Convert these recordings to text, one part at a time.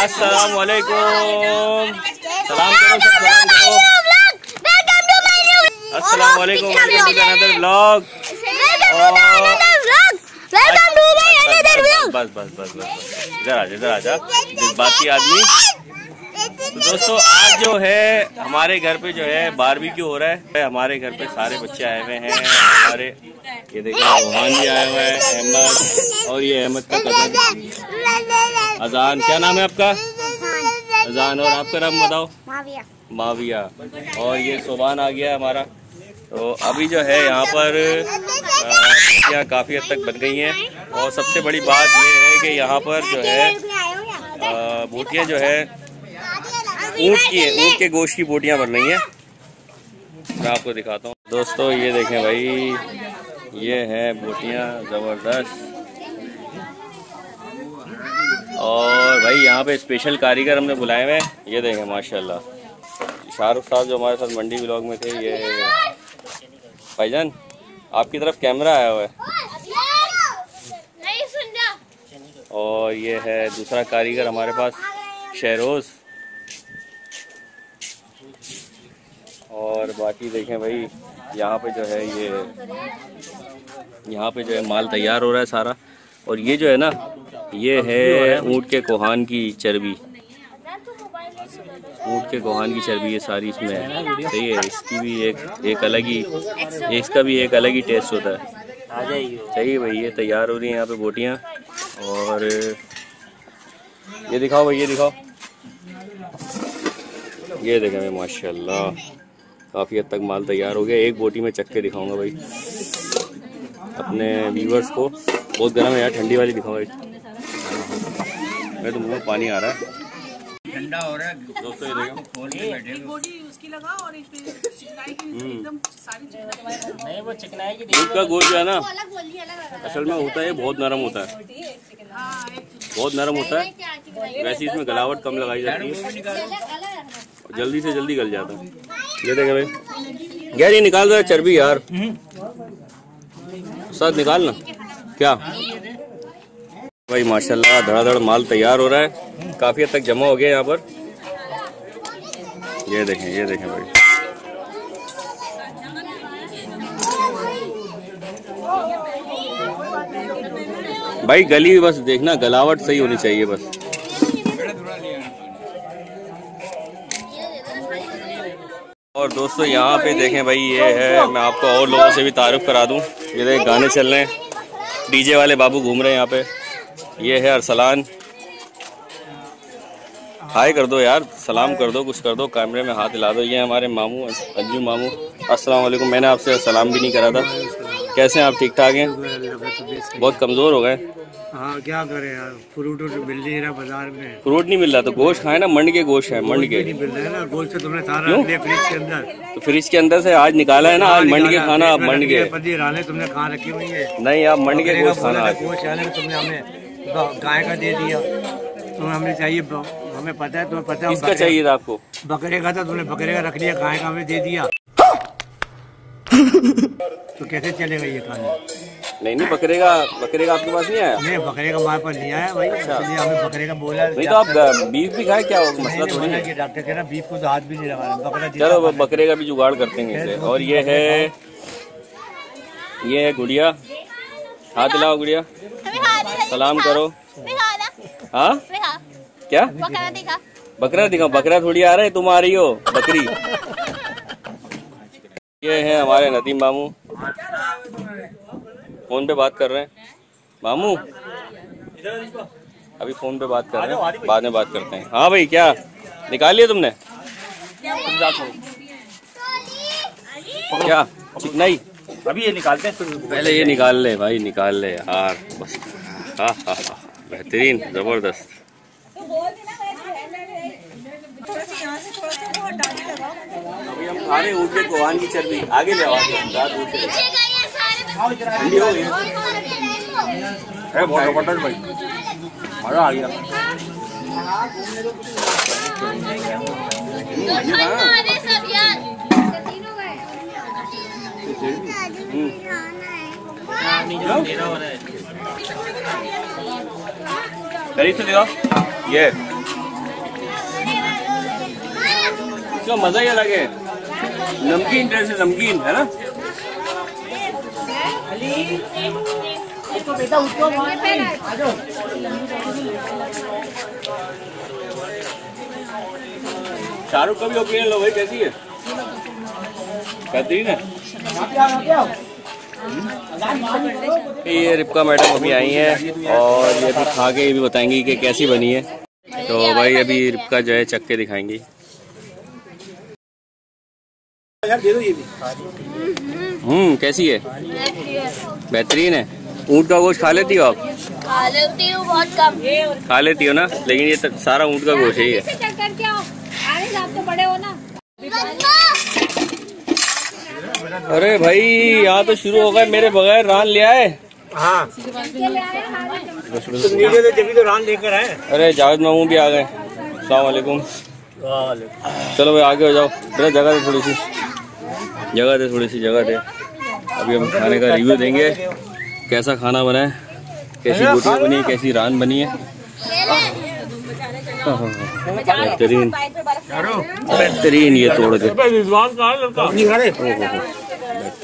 अस्सलाम वालेकुम सलाम करो सलाम करो अस्सलाम वालेकुम वेलकम टू अनदर व्लॉग बस बस बस बस इधर आजा इधर आजा जज्बाती आदमी तो दोस्तों आज जो है हमारे घर पे जो है बारबेक्यू हो रहा है। हमारे घर पे सारे बच्चे आए हुए हैं। हमारे ये देखिए रोहान भी आया हुआ है अहमद और ये अहमद का कज़न अजान क्या नाम है आपका? अजान और आपका नाम बताओ? माविया। माविया। और ये सोबान आ गया हमारा। तो अभी जो है यहाँ पर बच्चियाँ काफ़ी हद तक बन गई हैं। और सबसे बड़ी बात ये है कि यहाँ पर जो है बोटियाँ जो है ऊँट की ऊँट के गोश्त की बोटियाँ बन रही हैं। मैं आपको दिखाता हूँ। दोस्तों ये देखें भाई ये हैं बोटियाँ ज़बरदस्त। और भाई यहाँ पे स्पेशल कारीगर हमने बुलाए हुए ये देखें, माशाल्लाह। शाहरुख साहब जो हमारे साथ मंडी ब्लॉग में थे, ये भाईजान, आपकी तरफ़ कैमरा आया हुआ है? और ये है दूसरा कारीगर हमारे पास, शहरोज। और बाकी देखें भाई, यहाँ पे जो है ये, यहाँ पे जो है माल तैयार हो रहा है सारा। और ये जो है ना ये है ऊँट के कोहान की चर्बी। ऊँट के गोहान की चर्बी ये सारी इसमें है। सही है इसकी भी एक एक अलग ही इसका भी एक अलग ही टेस्ट होता है। सही है भाई ये तैयार हो रही है यहाँ पे बोटियाँ। और ये दिखाओ भाई ये दिखाओ। ये देखें भाई माशाल्लाह काफ़ी हद तक माल तैयार हो गया। एक बोटी में चक्के दिखाऊँगा भाई। अपने व्यूवर्स को। बहुत गर्म है यार ठंडी वाली दिखाओ भाई मैं तो मुँह में पानी आ रहा है। ठंडा हो रहा है। दोस्तों ये देखो। खोल के बैठे बॉडी उसकी लगा और चिकनाई की हम्म। एकदम सारी नहीं वो चिकनाई की दूध का गोश्त है ना असल में होता है बहुत नरम होता है। बहुत नरम होता है। वैसे इसमें गलावट कम लगाई जाती है। जल्दी से जल्दी गल जाता है। ये देखे भाई। गैर ये निकाल दो चर्बी यार। साथ निकाल ना क्या भाई, माशाल्लाह, धड़ाधड़ माल तैयार हो रहा है। काफ़ी हद तक जमा हो गया यहाँ पर। ये देखें ये देखें भाई। भाई, गली बस देखना, गलावट सही होनी चाहिए बस। और दोस्तों, यहाँ पे देखें भाई, ये है, मैं आपको और लोगों से भी तारुफ करा दूँ। ये देखें, गाने चल रहे हैं। डीजे वाले बाबू घूम रहे हैं यहाँ पे। ये है अरसलान। हाय कर दो यार सलाम कर दो कुछ कर दो कैमरे में हाथ हिला दो। ये हमारे मामू अंजू मामू अस्सलाम वालेकुम मैंने आपसे सलाम भी नहीं करा था। कैसे हैं आप? ठीक ठाक हैं? बहुत कमज़ोर हो गए। हाँ क्या करें यार? फ्रूट मिल नहीं रहा बाज़ार में। फ्रूट नहीं मिल रहा तो गोश्त खाए ना मंड के गोश्त है मंड के। नहीं मिल रहा है ना गोश्त तो तुमने सारा फ्रिज के अंदर। तो फ्रिज के अंदर से आज निकाला है ना आज मंड के खाना आप मंड के। तुमने कहा रखी हुई है। नहीं आप मंड के गोश्त खाना गोश्त तुमने हमें गाय का दे दिया। तो हमें चाहिए हमें पता है तुम्हें पता है किसका चाहिए था आपको? बकरे का था तुमने बकरे का रख लिया गाय का हमें दे दिया। तो कैसे चलेगा ये खाना? नहीं नहीं बकरे का बकरे का आपके पास नहीं आया? नहीं बकरे का हमारे पास नहीं आया भाई। अच्छा। हमें बकरे का बोला नहीं तो आप बीफ भी खाए क्या? मसला थोड़ी है। डॉक्टर कह रहा बीफ को तो हाथ भी नहीं लगा बकरा चलो बकरे का भी जुगाड़ करते हैं इसे। और ये है ये है गुड़िया। हाथ दिलाओ गुड़िया। सलाम करो। हाँ? क्या? बकरा दिखा। बकरा थोड़ी आ रहा है तुम आ रही हो बकरी। ये है हमारे नदीम मामू। फ़ोन पे बात कर रहे हैं। मामू? अभी फ़ोन पे बात कर रहे हैं बाद में बात करते हैं। हाँ भाई क्या? निकाल लिया तुमने? क्या? चिकनाई? अभी ये निकालते हैं पहले ये निकाल ले भाई निकाल ले यार बस। हाँ हाँ हाँ बेहतरीन ज़बरदस्त अभी हम खा रहे ऊँट के कोहान की। चर्बी आगे हो। बहुत ज़बरदस्त भाई। मज़ा आ गया। करीब से दिखाओ ये इसका मज़ा ही अलग है नमकीन ड्रेस है नमकीन है ना शाहरुख का भी ओपिनियन लो भाई कैसी है कहती है ये रिपका मैडम अभी आई हैं और ये अभी खा के ये भी बताएँगी कि कैसी बनी है। तो भाई अभी रिपका जो है चख के दिखाएँगी। हम्म कैसी है? बेहतरीन है। ऊँट का गोश्त खा लेती हो आप? खा लेती हूँ बहुत कम खा लेती हो ना? लेकिन ये तो सारा ऊँट का गोश्त ही। है ही है से चल करके आओ आगे आप तो बड़े हो ना अरे भाई यहाँ तो शुरू हो गए मेरे बगैर रान ले आए हाँ तो तो रान लेकर अरे जावेद मामू भी आ गए सलामकुम चलो भाई आगे हो जाओ जरा जगह दे थोड़ी सी जगह दे थोड़ी सी जगह दे अभी हम खाने का रिव्यू देंगे कैसा खाना बना है कैसी रोटियाँ बनी है कैसी रान बनी है हाँ, हाँ, हाँ। बेहतरीन बेहतरीन ये तोड़ के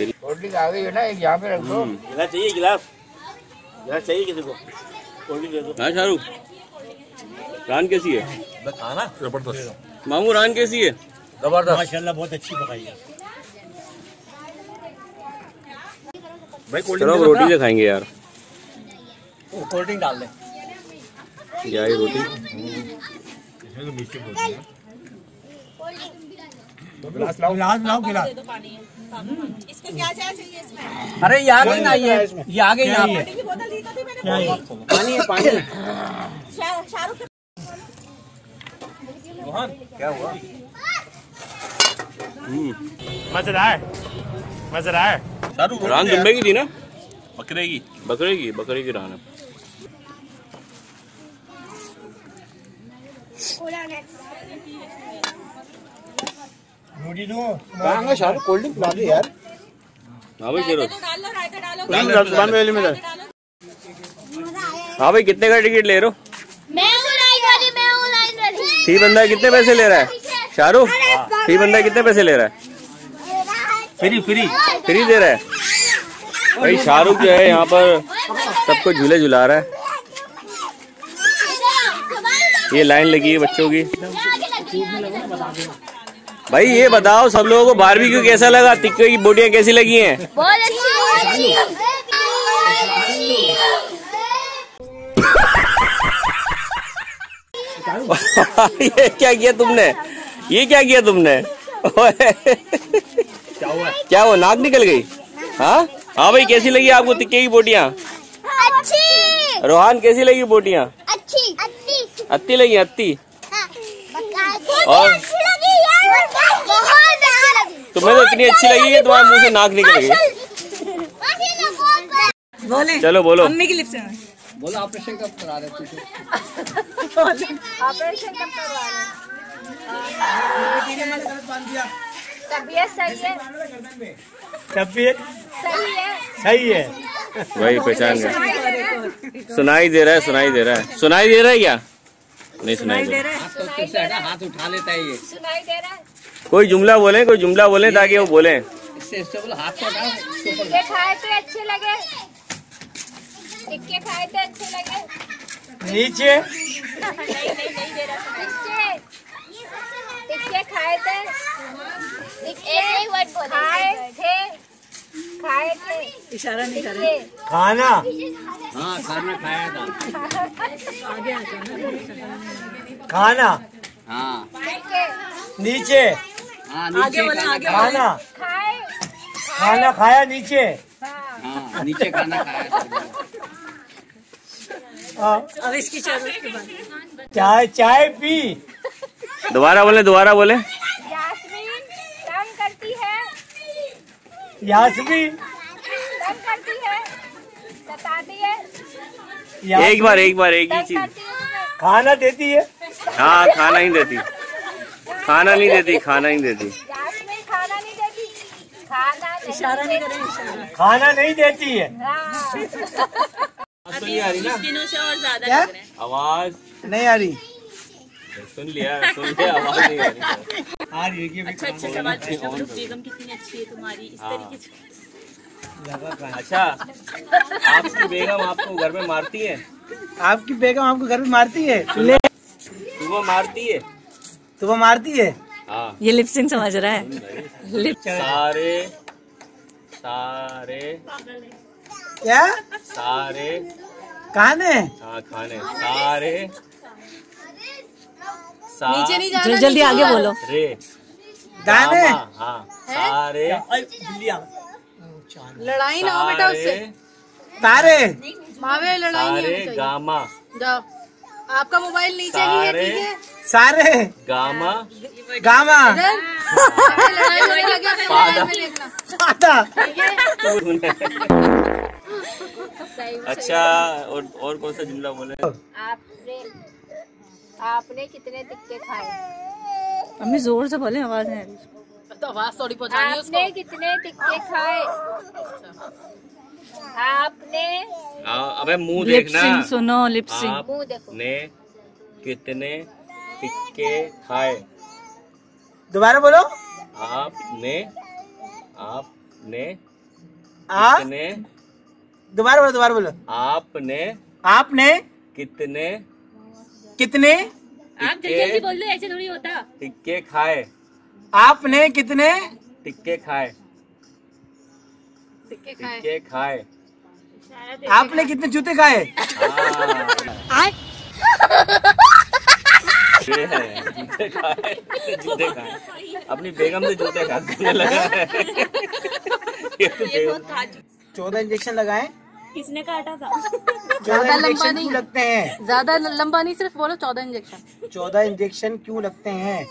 है लड़का नहीं खा रहे बेहतरीन गिलास चाहिए गिलास? गिलास चाहिए किसी को? कोल्ड दे दो। हाँ शाहरुख। रान कैसी है? खाना? ज़बरदस्त। मामू रान कैसी है? ज़बरदस्त। माशाल्लाह बहुत अच्छी पकाई है। भाई कोल्ड चलो अब रोटी से खाएँगे यार। कोल्ड ड्रिंक डाल दे। क्या है रोटी? गिलास लाओ। गिलास लाओ गिलास। अरे ये आगे ना ये ये आगे यहाँ पे पानी है पानी क्या हुआ? हम्म। मज़ेदार मज़ेदार रान दुम्बे की थी ना? बकरे की। बकरे की बकरे की रान है। रोटी दो कहाँ शाहरुख कोल्ड ड्रिंक पिला दे यार हाँ भाई दुकान में हाँ भाई कितने का टिकट ले रहे हो मैं हूँ लाइन वाली मैं हूँ लाइन वाली फ़ी बंदा कितने पैसे ले रहा है शाहरुख फ़ी बंदा कितने पैसे ले रहा है फ्री फ्री फ्री दे रहा है भाई शाहरुख जो है यहाँ पर सबको झूले झुला रहा है ये लाइन लगी है बच्चों की भाई ये बताओ सब लोगों को बारबेक्यू कैसा लगा? टिक्के की बोटियाँ कैसी लगी हैं? बहुत अच्छी ये क्या किया तुमने? ये क्या किया तुमने? ओए, क्या वो नाक निकल गई? हाँ? हाँ भाई कैसी लगी आपको टिक्के की बोटियाँ? अच्छी। रोहान कैसी लगी बोटियाँ? अच्छी। अच्छी अत्ती लगी अत्ती? और और? अच्छी लगी यार बहुत अच्छी लगी तुम्हें तो इतनी अच्छी लगी कि तुम्हारे मुँह से नाक निकल गई। चलो बोलो। मम्मी की लिप से बोलो ऑपरेशन कब करा रहे तू ऑपरेशन कब करवा रहे तबीयत सही है? तबीयत सही है? सही है। भाई पहचान गए। सुनाई दे रहा है सुनाई दे रहा है। सुनाई दे रहा है क्या? नहीं सुनाई दे रहा हाथ तो हाथ उठा लेता है ये। सुनाई दे रहा है। कोई जुमला बोले कोई जुमला बोले ताकि वो बोले। इससे इससे बोलो हाथ तो इसके खाए अच्छे लगे। खाए अच्छे लगे। नीचे। खाए थे। खाए थे। खाए थे। इशारा नहीं कर रहे। खाना। हाँ खाना खाया था। खाना। हाँ। नीचे। आगे नीचे खाना आगे खाना खाना खाया नीचे? हाँ हाँ नीचे खाना खाया। हाँ, अब इसकी चलो उसके बाद। चाय चाय पी। दोबारा बोले दोबारा बोले। यास्मीन तंग करती है। यासमीन। तंग करती है। सताती है। एक बार एक बार एक ही चीज़। खाना देती है? हाँ खाना ही देती खाना नहीं देती खाना ही देती। खाना नहीं देती। खाना नहीं इशारा नहीं करें खाना नहीं देती है। हाँ। दिनों से और ज़्यादा लग रहे हैं। आवाज़। नहीं आ रही। सुन लिया सुन लिया आवाज़ नहीं आ रही। आ रही है कि अच्छा अच्छा सवाल बेगम कितनी अच्छी है तुम्हारी इस हाँ। तरीके से। अच्छा आपकी बेगम आपको घर में मारती है? आपकी बेगम आपको घर में मारती है? ले सुबह मारती है? तो वो मारती है? हाँ। ये लिपसिंग समझ रहा है। लिप सारे सारे। क्या? सारे। खाने? हाँ खाने। सारे। सा नीचे नहीं जल्दी जल्दी आगे बोलो। रे। गाने? हाँ। सारे। लड़ाई ना हो बेटा उससे। तारे? भावे लड़ाई नहीं गामा। जाओ। आपका मोबाइल नीचे ही है सारे। ठीक है? सारे। गामा। गामा। पाता अच्छा और और कौन सा जुमला बोले? आपने आपने कितने टिक्के खाए? अम्मी ज़ोर से बोले आवाज़ है तो आवाज़ थोड़ी पहुंचानी आपने कितने टिक्के खाए? आपने हाँ, अबे मुँह लिप देखना। सिंग सुनो लिप सिंग मुँह देखो आपने कितने टिक्के खाए। दोबारा बोलो। आपने आपने आ कितने दोबारा बोलो दोबारा बोलो। आपने आपने कितने कितने? आप जल्दी जल्दी बोल दो ऐसे थोड़ी होता। टिक्के खाए। आपने कितने? टिक्के खाए। टिक्के खाए। आपने कितने जूते खाए? हाँ। ये है जूते खाए जूते खाए। अपनी बेगम से जूते खाने लगा है। ये तो चौदह इंजेक्शन लगाए। किसने काटा था? चौदह इंजेक्शन क्यों लगते हैं? ज़्यादा लंबा नहीं सिर्फ़ बोलो चौदह इंजेक्शन चौदह इंजेक्शन क्यों लगते हैं?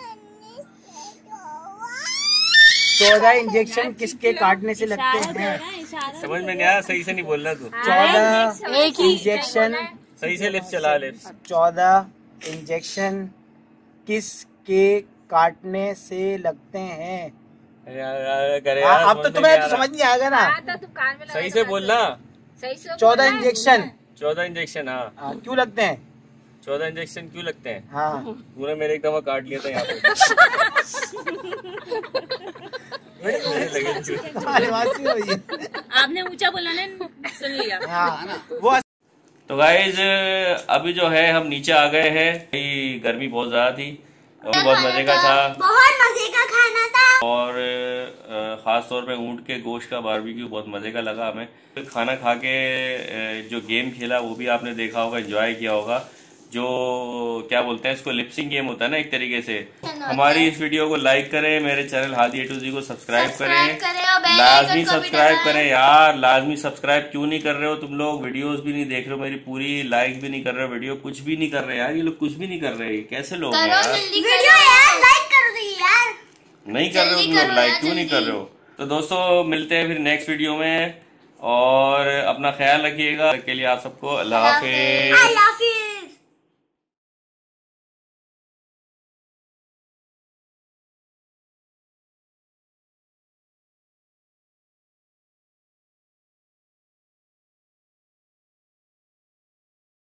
चौदह इंजेक्शन किसके काटने से लगते हैं? समझ में नहीं आया सही से नहीं बोल रहा तू। चौदह एक ही इंजेक्शन सही से लिप्स चला लिप्स चौदह इंजेक्शन किसके काटने से लगते हैं? यार अब तो समझ तुम्हें नहीं तो समझ नहीं आएगा ना। हाँ तो सही से बोलना। चौदह इंजेक्शन। चौदह इंजेक्शन हाँ। हाँ, क्यों लगते हैं? चौदह इंजेक्शन क्यों लगते हैं? हाँ। तूने मेरे एक दफ़ा काट लिया था यहाँ पे। है। आपने ऊँचा बोला ना सुन लिया। हाँ वो तो गाइज़ अभी जो है हम नीचे आ गए हैं। ये गर्मी बहुत ज़्यादा थी और बहुत मज़े का था। बहुत मज़े का खाना था। और खास तौर पे ऊँट के गोश्त का बारबेक्यू बहुत मज़े का लगा हमें। खाना खा के जो गेम खेला वो भी आपने देखा होगा एंजॉय किया होगा। जो क्या बोलते हैं इसको लिपसिंग गेम होता है ना एक तरीके से। हमारी इस वीडियो को लाइक करें मेरे channel Hadi A to G को सब्सक्राइब सब्सक्राइब करें। करें लाजमी आइकन को भी सब्सक्राइब करें यार लाजमी सब्सक्राइब क्यों नहीं कर रहे हो? तुम लोग वीडियोस भी नहीं देख रहे हो मेरी पूरी लाइक भी नहीं कर रहे हो वीडियो कुछ भी नहीं कर रहे यार ये लोग कुछ भी नहीं कर रहे कैसे लोग यार? जल्दी वीडियो यार। लाइक कर दो यार। नहीं कर रहे हो तुम लोग लाइक क्यों नहीं कर रहे हो? तो दोस्तों मिलते हैं फिर नेक्स्ट वीडियो में और अपना ख्याल रखिएगा। के लिए आप सबको अल्लाह हाफिज।